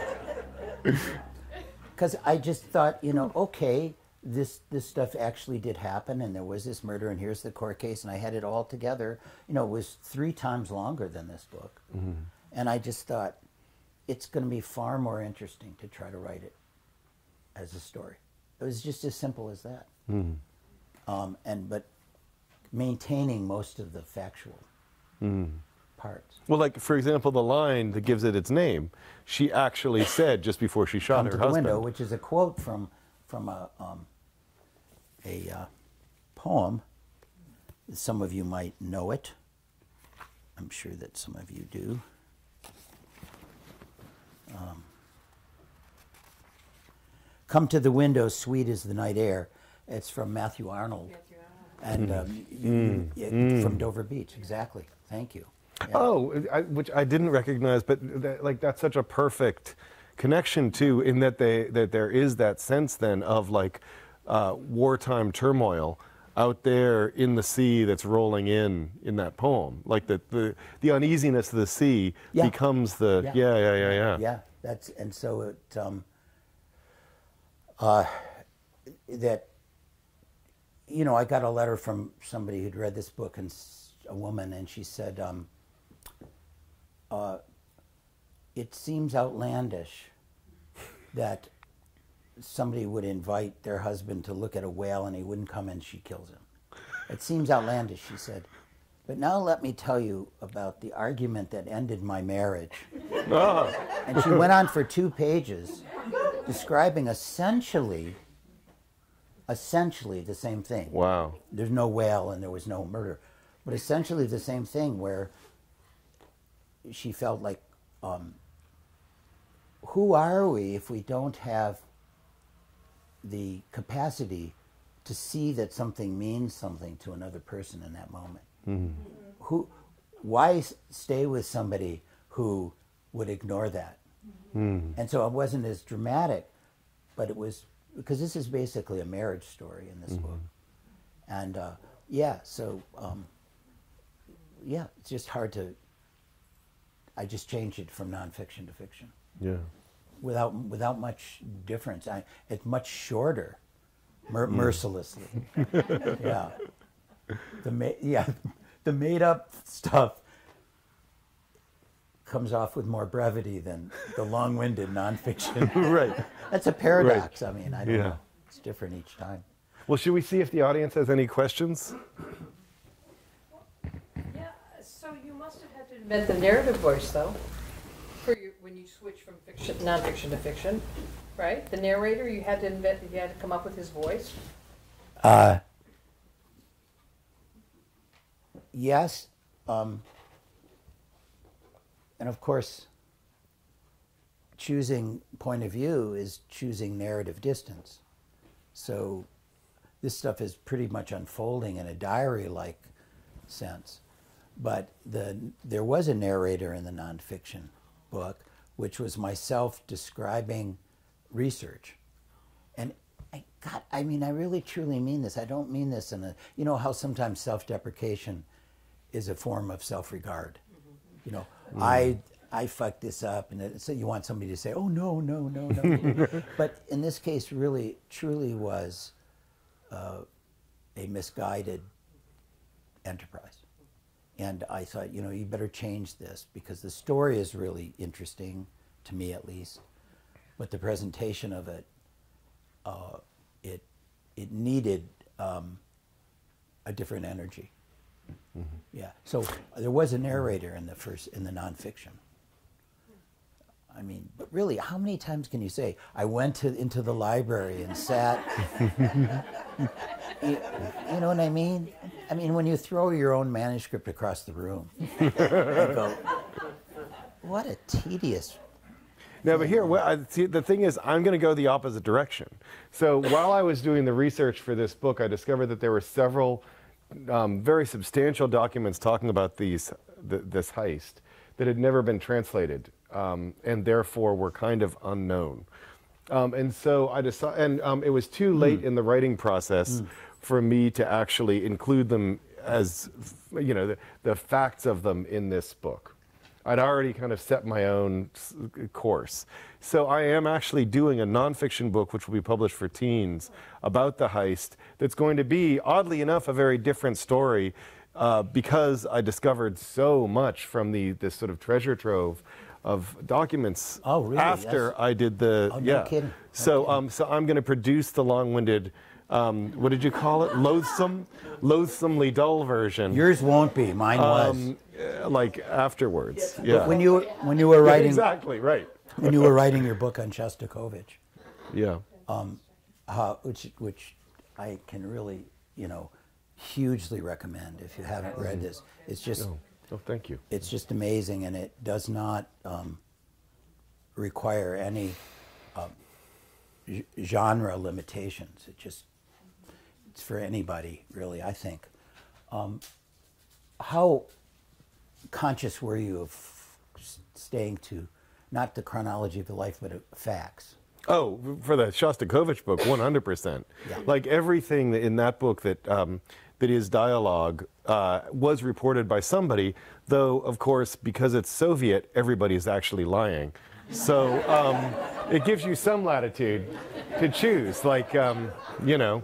because I just thought, you know, okay, this this stuff actually did happen, and there was this murder, and here's the court case, and I had it all together. You know, it was three times longer than this book, mm-hmm. and I just thought it's going to be far more interesting to try to write it as a story. It was just as simple as that. Um, and but maintaining most of the factual parts. Well, like for example, the line that gives it its name, she actually said just before she shot Come her to the husband. window, which is a quote from from a um, a uh, poem. Some of you might know it. I'm sure that some of you do. Um, Come to the window, sweet as the night air. It's from Matthew Arnold. And um, you- you- from Dover Beach, exactly. Thank you. Yeah. Oh, I, which I didn't recognize, but that, like that's such a perfect connection too, in that they that there is that sense then of like uh, wartime turmoil out there in the sea that's rolling in in that poem. Like the the, the uneasiness of the sea Yeah. becomes the Yeah. yeah yeah yeah yeah. Yeah, that's and so it um, uh, that you know I got a letter from somebody who'd read this book and a woman and she said um, uh, it seems outlandish that somebody would invite their husband to look at a whale and he wouldn't come and she kills him. It seems outlandish, she said. But now let me tell you about the argument that ended my marriage. Oh. And she went on for two pages describing essentially essentially the same thing. Wow. There's no whale and there was no murder. But essentially the same thing where she felt like um, who are we if we don't have the capacity to see that something means something to another person in that moment? Who, why stay with somebody who would ignore that? And so it wasn't as dramatic, but it was because this is basically a marriage story in this book. And uh, yeah, so um, yeah, it's just hard to. I just changed it from nonfiction to fiction Yeah. without without much difference. I, it's much shorter, mer- mercilessly. yeah, the ma- yeah, the made up stuff comes off with more brevity than the long winded nonfiction. right. That's a paradox. I mean, I don't Yeah. know. It's different each time. Well, should we see if the audience has any questions? Yeah, so you must have had to invent the narrative voice, though, for you, when you switch from fiction, nonfiction to fiction, right? The narrator, you had to invent, you had to come up with his voice. yes, um, and of course, choosing point of view is choosing narrative distance. So this stuff is pretty much unfolding in a diary-like sense. But the there was a narrator in the nonfiction book, which was myself describing research. And I God, I mean, I really truly mean this. I don't mean this in a, you know, how sometimes self-deprecation is a form of self-regard. Mm-hmm. You know, I I fucked this up, and it, so you want somebody to say, "Oh no, no, no, no." but in this case, really, truly was uh, a misguided enterprise. And I thought, you know, you better change this because the story is really interesting to me, at least, but the presentation of it, uh, it, it needed um, a different energy. Mm-hmm. Yeah. So there was a narrator in the first in the nonfiction. I mean, but really, how many times can you say, "I went to into the library and sat"? you, you know what I mean? I mean, when you throw your own manuscript across the room, go, "What a tedious." No, but here, well, I, see, the thing is, I'm going to go the opposite direction. So while I was doing the research for this book, I discovered that there were several um, very substantial documents talking about these th- this heist that had never been translated, um, and therefore were kind of unknown. Um, and so I decided, and um, it was too late in the writing process for me to actually include them as, you know, the, the facts of them in this book. I'd already kind of set my own course. So I am actually doing a nonfiction book, which will be published for teens, about the heist. That's going to be, oddly enough, a very different story, uh, because I discovered so much from the this sort of treasure trove of documents Oh, really? after Yes. I did the Oh, no yeah. kidding. No So kidding. um, so I'm going to produce the long-winded. Um, what did you call it? Loathsome, loathsomely dull version. Yours won't be. Mine was. um, uh, like afterwards. Yeah. when you when you were Yeah, writing exactly right. when you were writing your book on Shostakovich, Yeah. uh, which which I can really you know hugely recommend if you haven't read this. It's just Oh, oh, thank you. it's just amazing, and it does not um, require any um, genre limitations. It just it's for anybody really. I think. Um, how conscious were you of staying to not the chronology of the life, but of facts? Oh, for the Shostakovich book, 100%. Yeah. Like everything in that book that um, that is dialogue uh, was reported by somebody, though, of course, because it's Soviet, everybody's actually lying. So um, it gives you some latitude to choose. Like, um, you know,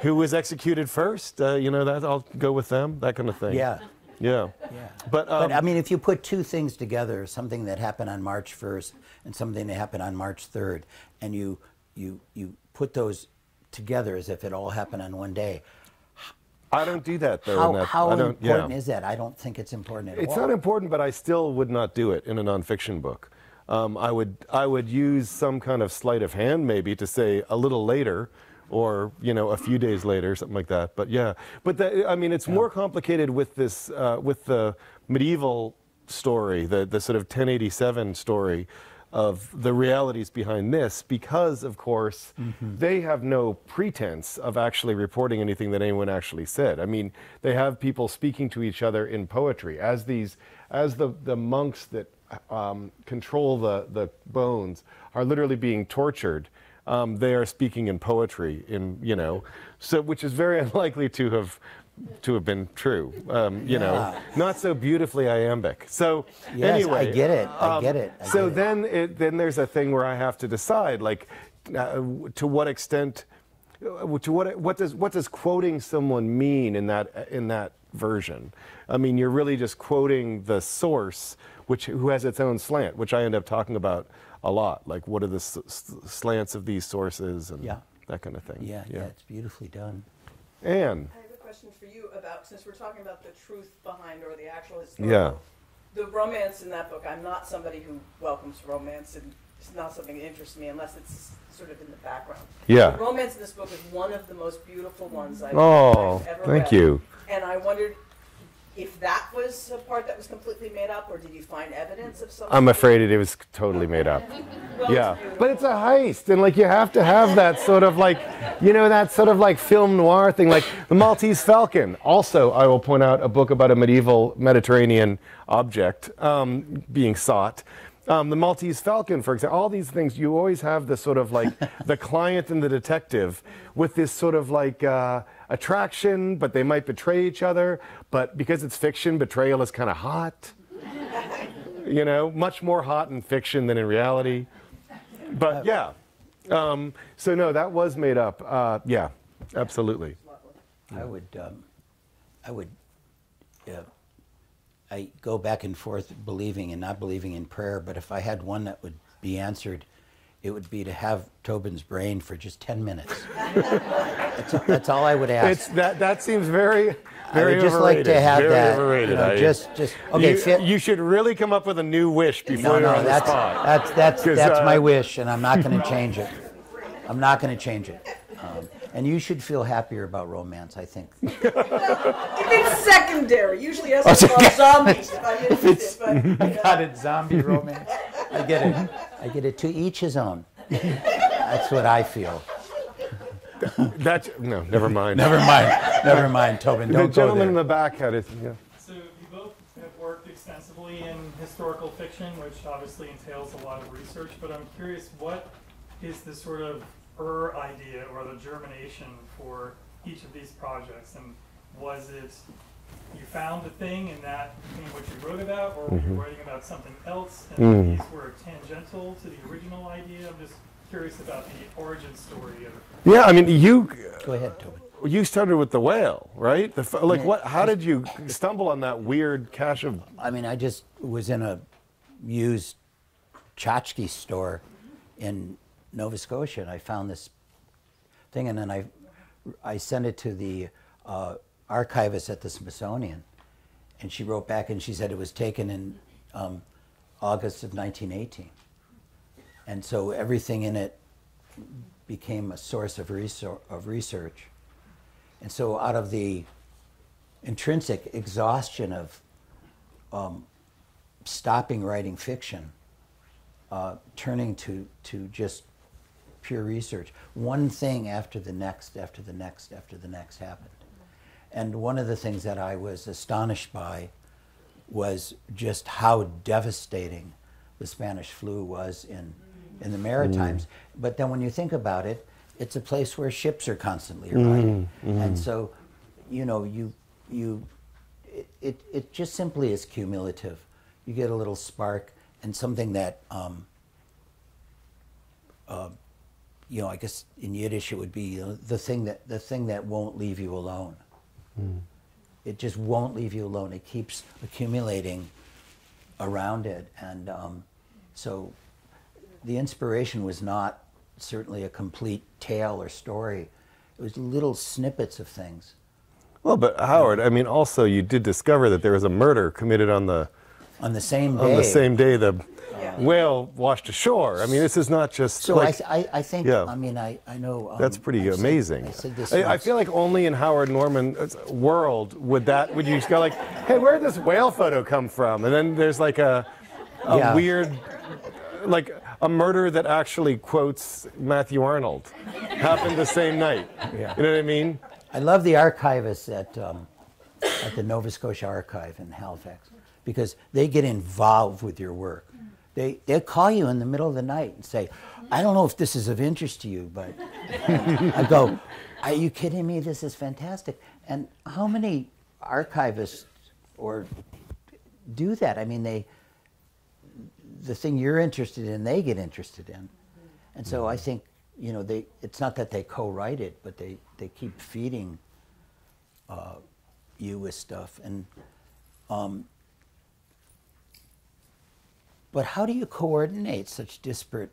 who was executed first? Uh, you know, that I'll go with them, that kind of thing. Yeah. Yeah. Yeah. But, um, but I mean, if you put two things together, something that happened on March 1st and something that happened on March 3rd, and you you you put those together as if it all happened on one day, I don't do that, though. how, that, how I don't, important yeah. is that? I don't think it's important at It's all. not important, but I still would not do it in a nonfiction book. Um, I would I would use some kind of sleight of hand, maybe, to say a little later, or you know, a few days later, something like that. But yeah, but the, I mean, it's more complicated with this uh, with the medieval story, the the sort of 1087 story of the realities behind this because of course they have no pretense of actually reporting anything that anyone actually said. I mean they have people speaking to each other in poetry. As these as the the monks that um, control the the bones are literally being tortured um, they are speaking in poetry in you know so which is very unlikely to have to have been true um, you know not so beautifully iambic so Yes, anyway I get it. I um, get it. I so get it. then, it, then there's a thing where I have to decide, like, uh, to what extent, uh, to what what does what does quoting someone mean in that in that version? I mean, you're really just quoting the source, which who has its own slant, which I end up talking about a lot. Like, what are the s- s- slants of these sources and Yeah. that kind of thing. yeah, yeah, it's beautifully done. Anne. I have a question for you about, since we're talking about the truth behind or the actual Yeah. The romance in that book, I'm not somebody who welcomes romance and it's not something that interests me unless it's sort of in the background. Yeah. The romance in this book is one of the most beautiful ones I've, Oh, I've ever thank read. you. And I wondered if that was a part that was completely made up, or did you find evidence of something? I'm afraid it was totally made up. Well, Yeah, it's but it's a heist, and like you have to have that sort of like, you know, that sort of like film noir thing, like the Maltese Falcon. Also, I will point out a book about a medieval Mediterranean object um, being sought. Um, the Maltese Falcon, for example, all these things, you always have the sort of like the client and the detective with this sort of like uh, attraction, but they might betray each other. But because it's fiction, betrayal is kind of hot you know, much more hot in fiction than in reality. But yeah, um, so no, that was made up. Uh, yeah, absolutely. I would, um, I would, uh, I go back and forth believing and not believing in prayer, but if I had one that would be answered, it would be to have Tobin's brain for just 10 minutes. that's, that's all I would ask. It's that that seems very, I very would just like to have very that. overrated. You know, I- just, just, okay, you, fit. you should really come up with a new wish before no, you're no, on the that's, spot. that's, that's, 'Cause, that's my uh, wish, and I'm not going to change it. I'm not going to change it. Um, and you should feel happier about romance, I think. If it's secondary, usually as about zombies, if I'm interested, but, you know. Got it, zombie romance. I get it. I get it. To each his own. That's what I feel. That no, never mind. Never mind. Never mind, Tobin. The Don't go gentleman in there. the back had it. Yeah. So you both have worked extensively in historical fiction, which obviously entails a lot of research, but I'm curious, what is the sort of er idea or the germination for each of these projects? And was it, you found a thing and that became what you wrote about, or were you writing about something else? And these were tangential to the original idea? I'm just curious about the origin story of Yeah, I mean, you Go ahead, Tobin. you started with the whale, right? The, like, what? How did you stumble on that weird cache of? I mean, I just was in a used tchotchke store in Nova Scotia, and I found this thing, and then I, I sent it to the uh, archivist at the Smithsonian, and she wrote back and she said it was taken in um, August of 1918, and so everything in it became a source of, of research, and so out of the intrinsic exhaustion of stopping writing fiction, uh, turning to, to just pure research. One thing after the next, after the next, after the next happened. And one of the things that I was astonished by was just how devastating the Spanish flu was in, in the Maritimes. But then when you think about it, it's a place where ships are constantly arriving. And so, you know, you, you, it, it, it just simply is cumulative. You get a little spark and something that, um, uh, you know, I guess in Yiddish it would be uh, the thing that the thing that won't leave you alone. It just won't leave you alone. It keeps accumulating around it, and um, so the inspiration was not certainly a complete tale or story. It was little snippets of things. Well, but Howard, I mean, also you did discover that there was a murder committed on the On the same day. on the same day the Yeah. whale washed ashore. I mean, this is not just So like I, I, I think. Yeah. I mean, I, I know. Um, that's pretty I've said- amazing. I said this. I, I feel like only in Howard Norman's world would that would you just go like, hey, where did this whale photo come from? And then there's like a, a Yeah. weird, like a murder that actually quotes Matthew Arnold happened the same night. Yeah. You know what I mean? I love the archivists at, um, at the Nova Scotia Archive in Halifax because they get involved with your work. They, they'll call you in the middle of the night and say, I don't know if this is of interest to you, but I go, Are you kidding me? This is fantastic. And how many archivists or do that? I mean, they, the thing you're interested in, they get interested in. And so I think, you know, they, it's not that they co-write it, but they, they keep feeding uh, you with stuff. And, um, but how do you coordinate such disparate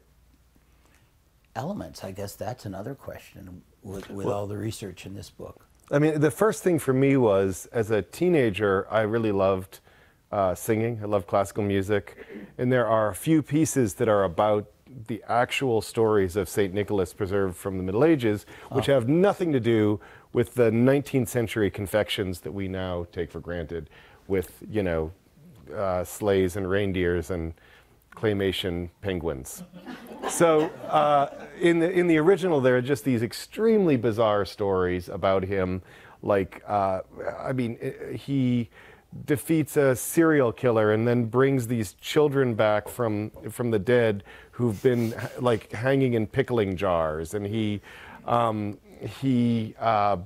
elements? I guess that's another question with, with all the research in this book. I mean, the first thing for me was as a teenager, I really loved uh, singing. I loved classical music. And there are a few pieces that are about the actual stories of St. Nicholas preserved from the Middle Ages, which have nothing to do with the 19th century confections that we now take for granted with, you know, uh, sleighs and reindeers and claymation penguins. So uh, in the in the original, there are just these extremely bizarre stories about him. Like, uh, I mean, he defeats a serial killer and then brings these children back from from the dead who've been like hanging in pickling jars, and he um, he. Uh,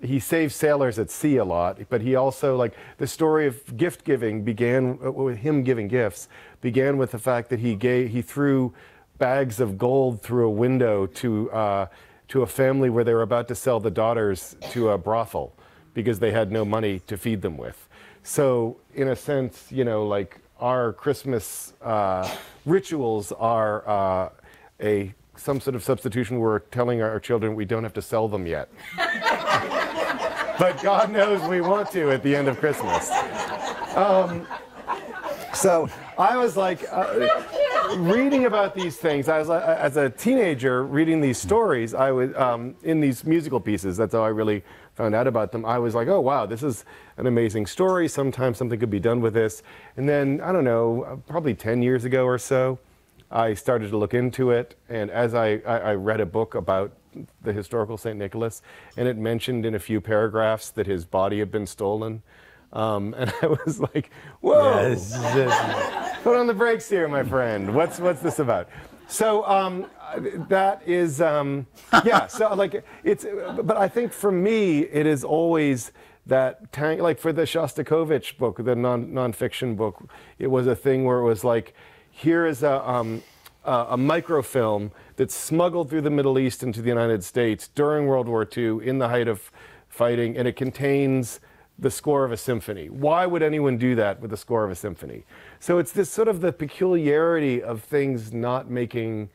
he saves sailors at sea a lot, but he also like the story of gift giving began uh, with him giving gifts began with the fact that he gave he threw bags of gold through a window to uh, to a family where they were about to sell the daughters to a brothel because they had no money to feed them with. So in a sense, you know, like our Christmas uh, rituals are uh, a some sort of substitution. We're telling our children we don't have to sell them yet but God knows we want to at the end of Christmas. Um, so I was like, uh, reading about these things. I was uh, as a teenager reading these stories. I was um, in these musical pieces. That's how I really found out about them. I was like, oh wow, this is an amazing story. Sometimes something could be done with this. And then I don't know, uh, probably 10 years ago or so, I started to look into it. And as I, I, I read a book about the historical St. Nicholas, and it mentioned in a few paragraphs that his body had been stolen. Um, and I was like, whoa, put on the brakes here, my friend. What's, what's this about? So um, that is, um, yeah, so like it's, but I think for me, it is always that tank, like for the Shostakovich book, the non, nonfiction book, it was a thing where it was like, here is a, um, a, a microfilm that's smuggled through the Middle East into the United States during World War II in the height of fighting, and it contains the score of a symphony. Why would anyone do that with the score of a symphony? So it's this sort of the peculiarity of things not making,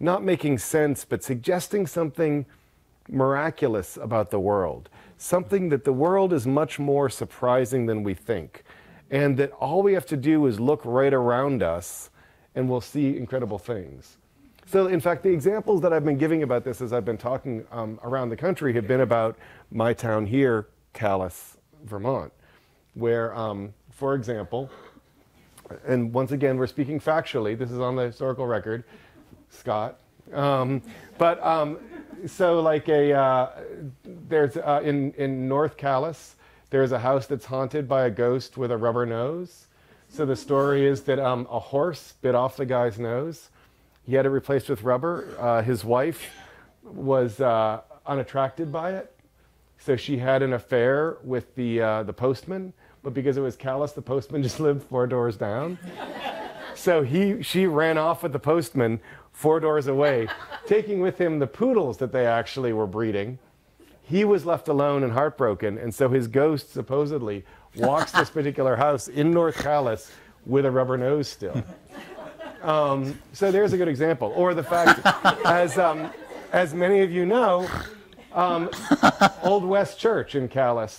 not making sense, but suggesting something miraculous about the world, something that the world is much more surprising than we think, and that all we have to do is look right around us and we'll see incredible things. So, in fact, the examples that I've been giving about this as I've been talking um, around the country have been about my town here, Calais, Vermont, where, um, for example, and once again, we're speaking factually, this is on the historical record, Scott. Um, but um, so, like a, uh, there's uh, in, in North Calais, there's a house that's haunted by a ghost with a rubber nose. So the story is that um, a horse bit off the guy's nose. He had it replaced with rubber. Uh, his wife was uh, unattracted by it, so she had an affair with the uh, the postman. But because it was Calais, the postman just lived four doors down. So he she ran off with the postman four doors away, taking with him the poodles that they actually were breeding. He was left alone and heartbroken, and so his ghost supposedly walks this particular house in North Calais with a rubber nose still. Um, so there's a good example. Or the fact, as, um, as many of you know, um, Old West Church in Calais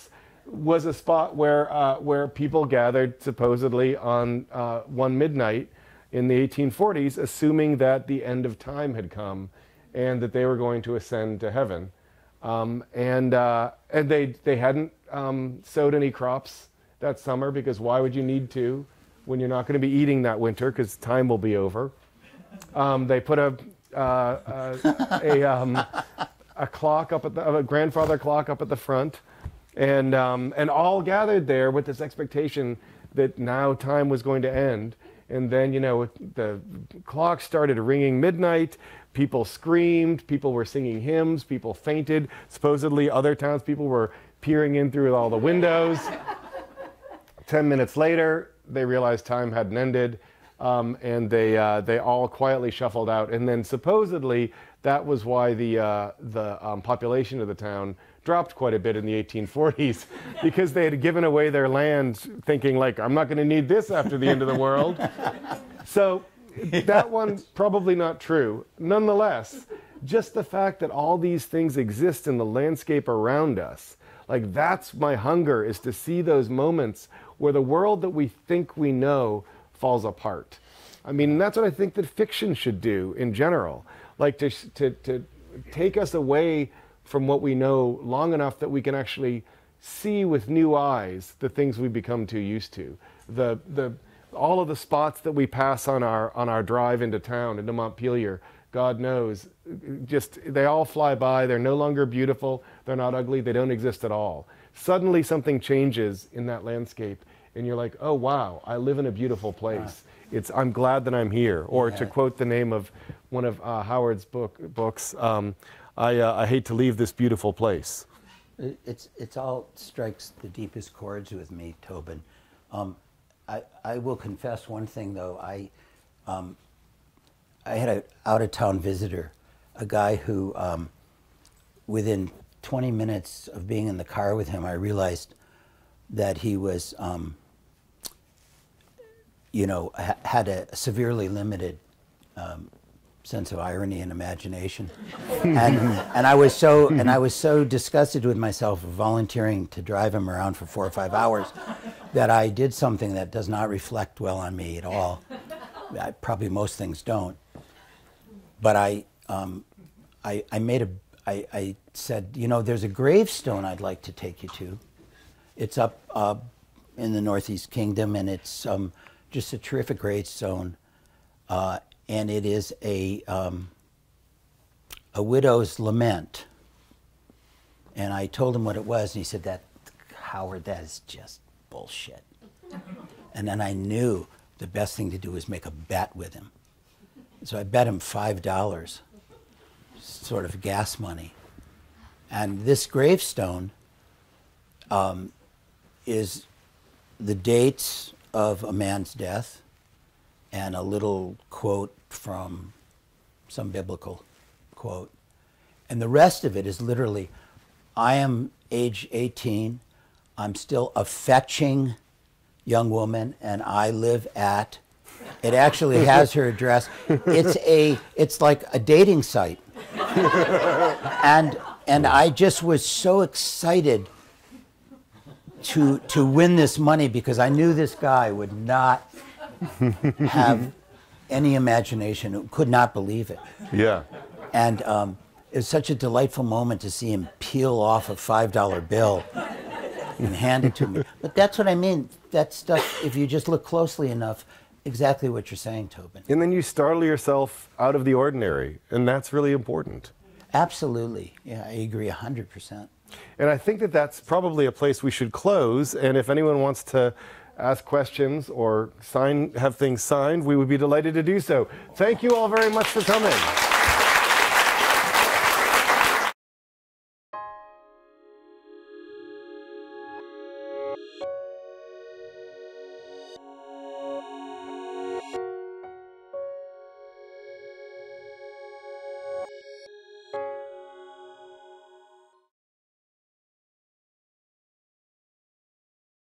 was a spot where, uh, where people gathered supposedly on uh, one midnight in the 1840s, assuming that the end of time had come and that they were going to ascend to heaven. Um, and uh, and they, they hadn't um, sowed any crops that summer because why would you need to when you're not going to be eating that winter because time will be over? Um, they put a, uh, uh, a, um, a clock up at the, a grandfather clock up at the front and, um, and all gathered there with this expectation that now time was going to end. And then, you know, the clock started ringing midnight. People screamed. People were singing hymns. People fainted. Supposedly, other townspeople were peering in through all the windows. Ten minutes later, they realized time hadn't ended, um, and they uh, they all quietly shuffled out. And then supposedly, that was why the uh, the um, population of the town dropped quite a bit in the 1840s because they had given away their land thinking like i'm not going to need this after the end of the world. So that one's probably not true. Nonetheless just the fact that all these things exist in the landscape around us like that's my hunger is to see those moments where the world that we think we know falls apart I mean, that's what I think that fiction should do in general. Like to, to, to take us away from what we know long enough that we can actually see with new eyes the things we become too used to. The, the, all of the spots that we pass on our, on our drive into town, into Montpelier, God knows, just they all fly by. They're no longer beautiful. They're not ugly. They don't exist at all. Suddenly something changes in that landscape, and you're like, oh, wow, I live in a beautiful place. It's, I'm glad that I'm here. Or to quote the name of one of uh, Howard's book, books, um, I, uh, I hate to leave this beautiful place. It- It's, it's all strikes the deepest chords with me, Tobin. Um, I, I will confess one thing though. I, um, I had an out of town visitor, a guy who, um, within 20 minutes of being in the car with him, I realized that he was, um, you know, ha- had a severely limited um, sense of irony and imagination, and and I was so and I was so disgusted with myself volunteering to drive him around for four or five hours that I did something that does not reflect well on me at all. I, probably most things don't, but I um, I, I made a I, I said you know there's a gravestone I'd like to take you to. It's up uh, in the Northeast Kingdom, and it's um, just a terrific gravestone. Uh, and it is a um, a widow's lament. And I told him what it was, and he said, "That Howard, that is just bullshit." and then I knew the best thing to do was make a bet with him. So I bet him five dollars, sort of gas money. And this gravestone um, is the dates of a man's death and a little quote from some biblical quote. And the rest of it is literally I am age 18, I'm still a fetching young woman, and I live at. It actually has her address. It's a it's like a dating site. and and I just was so excited to to win this money because I knew this guy would not have any imagination, could not believe it. Yeah. And um, it was such a delightful moment to see him peel off a $5 bill and hand it to me. But that's what I mean. That stuff, if you just look closely enough, exactly what you're saying, Tobin. And then you startle yourself out of the ordinary, and that's really important. Absolutely. Yeah, I agree 100%. And I think that that's probably a place we should close. And if anyone wants to ask questions or sign, have things signed, we would be delighted to do so. Thank you all very much for coming.